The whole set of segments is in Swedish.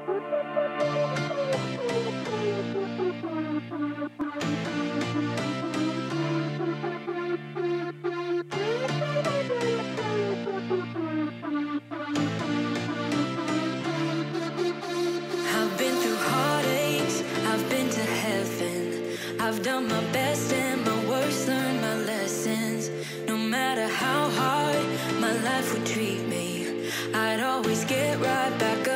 I've been through heartaches, I've been to heaven. I've done my best and my worst, learned my lessons. No matter how hard my life would treat me, I'd always get right back up,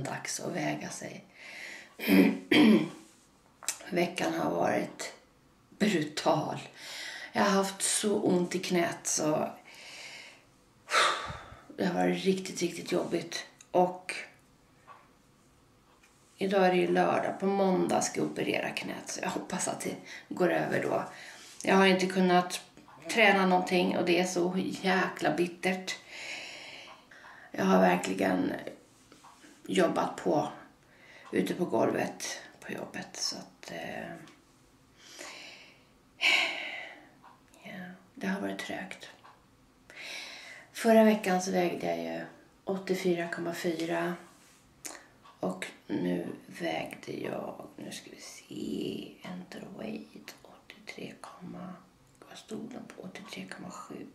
Återigen dags att väga sig. Veckan har varit brutal. Jag har haft så ont i knät så det har varit riktigt, riktigt jobbigt. Och idag är det ju lördag. På måndag ska jag operera knät så jag hoppas att det går över då. Jag har inte kunnat träna någonting och det är så jäkla bittert. Jag har verkligen jobbat på ute på golvet på jobbet. Så att, eh, ja, det har varit trögt. Förra veckan så vägde jag ju 84,4 och nu vägde jag, nu ska vi se, enter weight 83, vad stod den på? 83,7.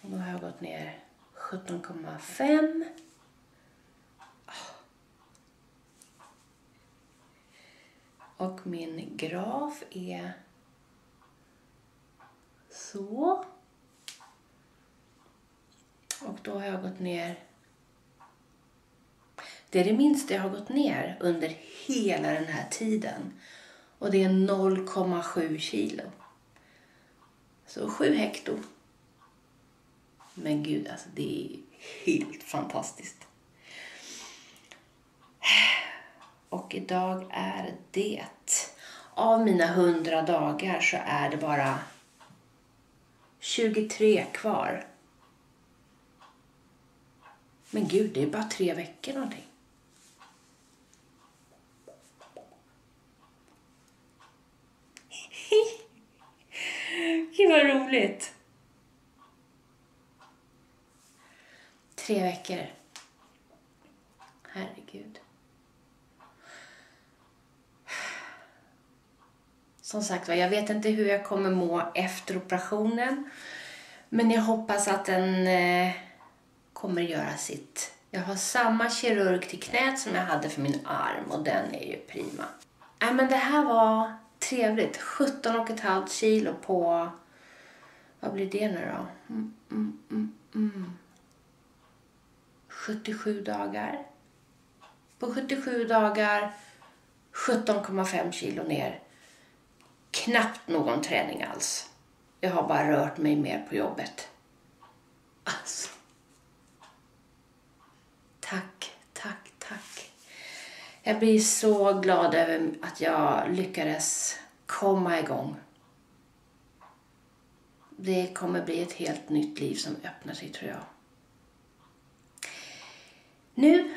Och då har jag gått ner 17,5. Ah. Och min graf är så. Och då har jag gått ner. Det är det minsta jag har gått ner under hela den här tiden. Och det är 0,7 kilo. Så 7 hekto. Men gud, alltså det är helt fantastiskt. Och idag är det... Av mina hundra dagar så är det bara 23 kvar. Men gud, det är bara tre veckor någonting. Gud vad roligt! Tre veckor. Herregud. Som sagt jag vet inte hur jag kommer må efter operationen. Men jag hoppas att den eh, kommer göra sitt. Jag har samma kirurg till knät som jag hade för min arm och den är ju prima. Äh, men det här var trevligt. 17,5 kilo på... Vad blir det nu då? Mm, mm. 77 dagar. På 77 dagar 17,5 kilo ner. Knappt någon träning alls. Jag har bara rört mig mer på jobbet. Alltså. Tack, tack, tack. Jag blir så glad över att jag lyckades komma igång. Det kommer bli ett helt nytt liv som öppnar sig tror jag. Nu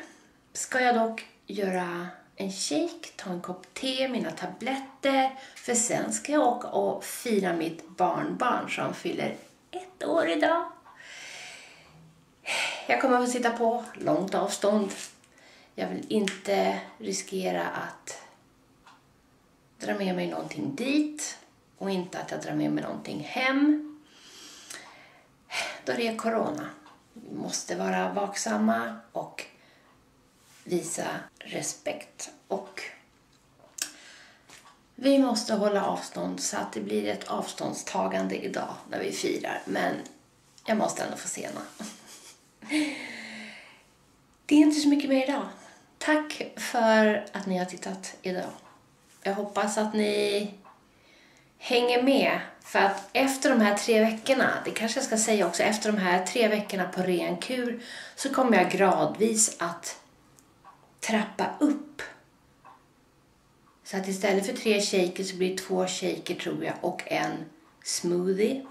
ska jag dock göra en shake, ta en kopp te, mina tabletter. För sen ska jag åka och fira mitt barnbarn som fyller ett år idag. jag kommer att sitta på långt avstånd. Jag vill inte riskera att dra med mig någonting dit och inte att jag drar med mig någonting hem. Då det är corona. Vi måste vara vaksamma och visa respekt. Och vi måste hålla avstånd så att det blir ett avståndstagande idag när vi firar. Men jag måste ändå få sena. Det är inte så mycket mer idag. Tack för att ni har tittat idag. Jag hoppas att ni hänger med. För att efter de här tre veckorna, det kanske jag ska säga också, efter de här tre veckorna på ren kur så kommer jag gradvis att trappa upp. Så att istället för tre shaker så blir det två shaker tror jag och en smoothie.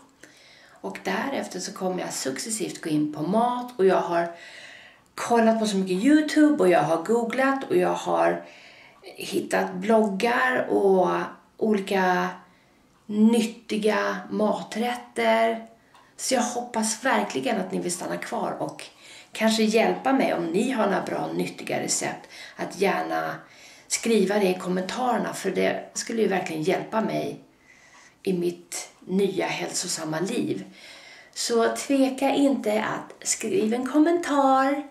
Och därefter så kommer jag successivt gå in på mat och jag har kollat på så mycket Youtube och jag har googlat och jag har hittat bloggar och olika nyttiga maträtter. Så jag hoppas verkligen att ni vill stanna kvar och kanske hjälpa mig om ni har några bra nyttiga recept att gärna skriva det i kommentarerna för det skulle ju verkligen hjälpa mig i mitt nya hälsosamma liv. Så tveka inte att skriva en kommentar,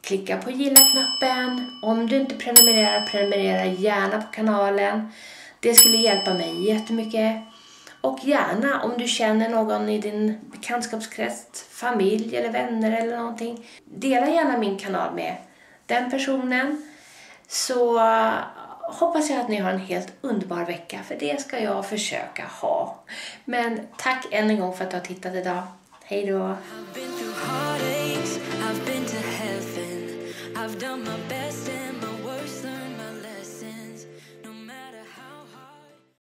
klicka på gilla-knappen. Om du inte prenumererar, prenumerera gärna på kanalen. Det skulle hjälpa mig jättemycket. Och gärna om du känner någon i din bekantskapskrets, familj eller vänner eller någonting. Dela gärna min kanal med den personen. Så eh, hoppas jag att ni har en helt underbar vecka, för det ska jag försöka ha. Men tack än en gång för att du har tittat idag. Hej då!